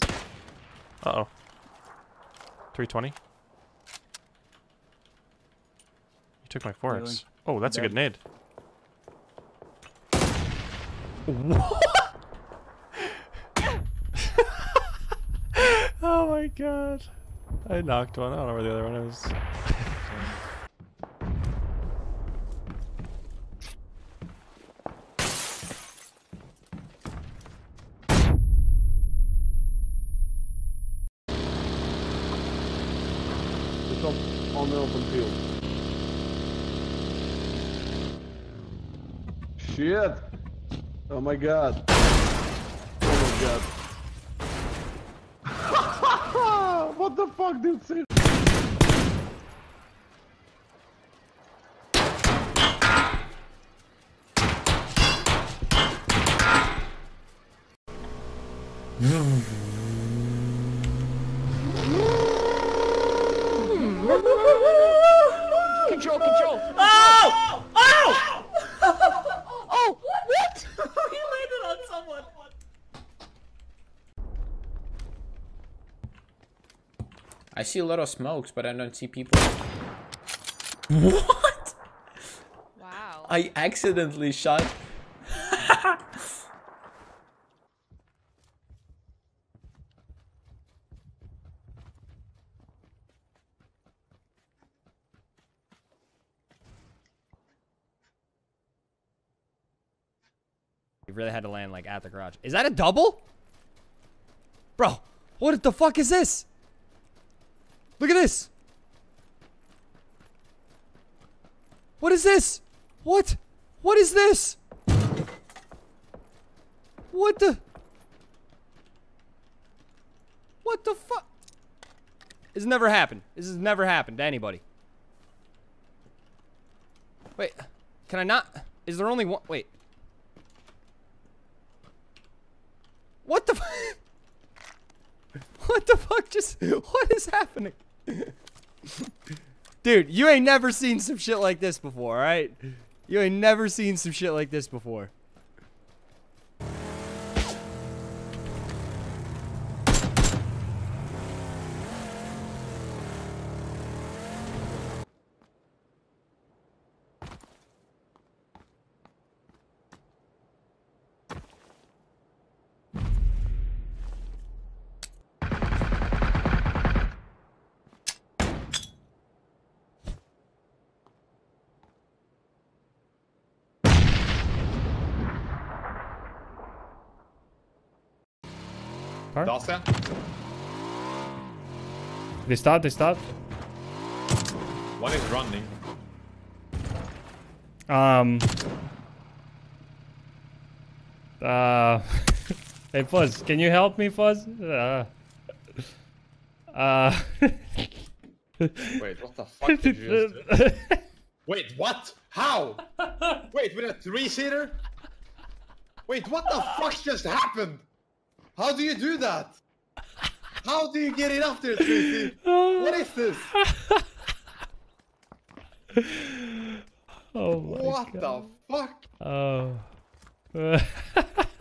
4x. Uh oh. 320. You took my 4x. Really? Oh, that's a good nade. oh my god. I knocked one. I don't know where the other one is. It's on, the open field. Shit! Oh my god. Oh my god. what the fuck, dude? Seriously? Control, control. Oh! Oh! oh! What? he landed on someone. I see a lot of smokes, but I don't see people. What? Wow. I accidentally shot. You really had to land like at the garage. Is that a double? Bro, what the fuck is this? This. What is this? What? What is this? What the? What the fuck? This never happened. This has never happened to anybody. Wait, can I not? Is there only one? Wait. What the? What the fuck? Just what is happening? Dude, you ain't never seen some shit like this before, all right? You ain't never seen some shit like this before. Dasa? They start, they start. One is running. Um. Uh. hey, Fuzz, can you help me, Fuzz? Uh. Uh. Wait, what the fuck did you just do? Wait, what? How? Wait, with a three-seater? Wait, what the fuck just happened? How do you do that? How do you get it up there, three-seater? What is this? oh my What god. the fuck? Oh.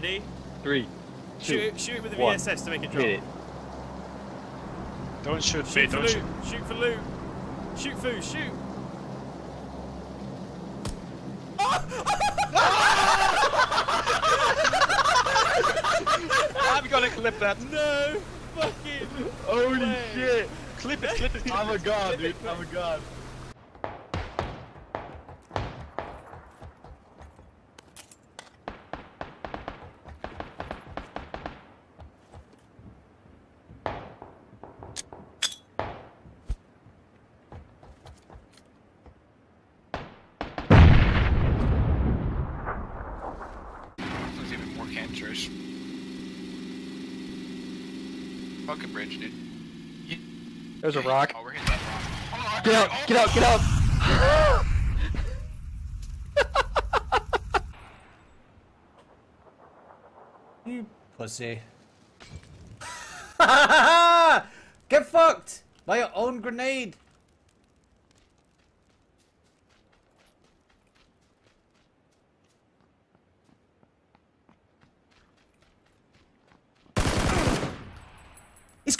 Ready? Three. Shoot, shoot it with the one. VSS to make it drop. Hit it. Don't shoot Fade, for don't loot. shoot. Shoot for loot. Shoot foo, shoot. I'm gonna clip that. No fucking Holy way. shit! Clip it, clip it, I'm a it. god, dude. I'm a god. It's even more. Fuck a bridge, dude. There's a rock. Oh, we're hitting that rock. Oh, Get out! Get out! Get out! You pussy. Get fucked by your own grenade.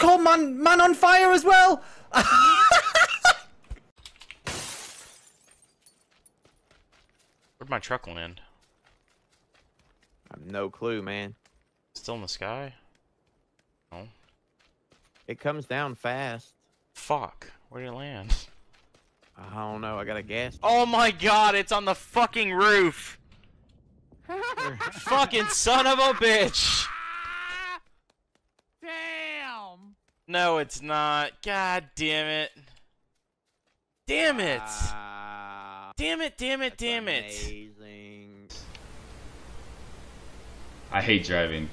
Called man man on fire as well. Where'd my truck land? I have no clue, man. Still in the sky? No. It comes down fast. Fuck. Where did it land? I don't know. I got a gas. Oh my god, it's on the fucking roof! fucking son of a bitch! Damn. No, it's not. God damn it. Damn it! Ah, Damn it, damn it, that's damn it. Amazing. I hate driving.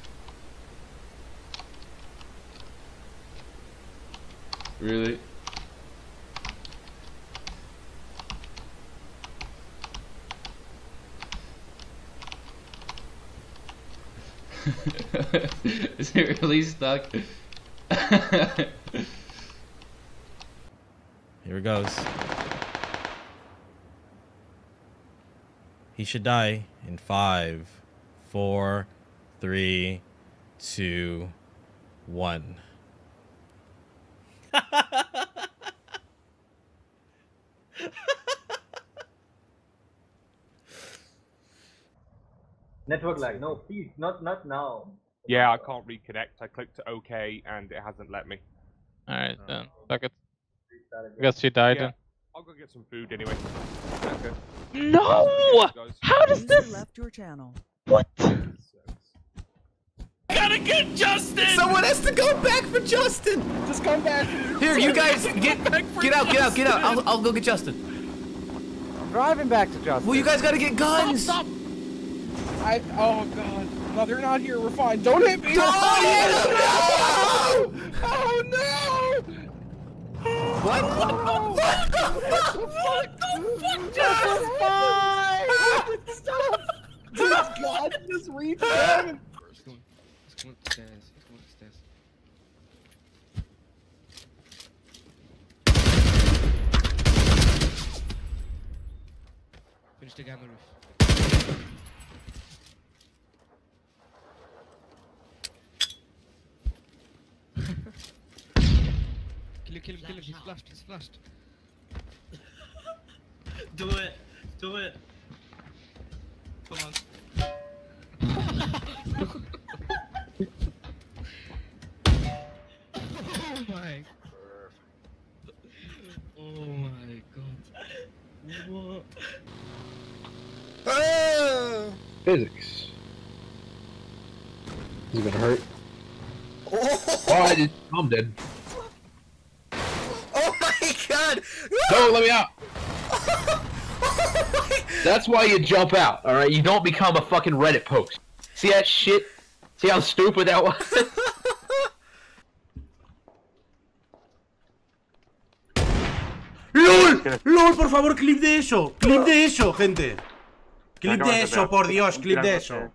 Really? Is it really stuck? Here it goes. He should die in five, four, three, two, one. Network lag. No, please, not not now. Yeah, I can't reconnect. I clicked OK and it hasn't let me. Alright oh. then. Fuck it. I guess you died Yeah. I'll go get some food anyway. Okay. No! How does this? left your channel. What? Gotta get Justin. Someone has to go back for Justin. Just come back. Here, you guys, get get out, get out, get out. I'll, I'll go get Justin. I'm driving back to Justin. Well, you guys gotta get guns. Stop, I. Oh God. No, they're not here. We're fine. Don't hit me. Oh, no! Oh no! What? Oh, what the fuck? Justin's fine. Stop. Dude, God, just reach him. Finish the guy on the roof. Him, kill him, kill him. He's flashed, he's flashed. Do it. Do it. Come on. Oh my. Oh my god. What? Physics. Is it gonna hurt? Oh, I did. I'm dead. My God! No, let me out. That's why you jump out, alright? You don't become a fucking Reddit post. See that shit? See how stupid that was? ¡LOL! ¡LOL, por favor, clip de eso! ¡Clip de eso, gente! ¡Clip de eso, por Dios! ¡Clip de eso!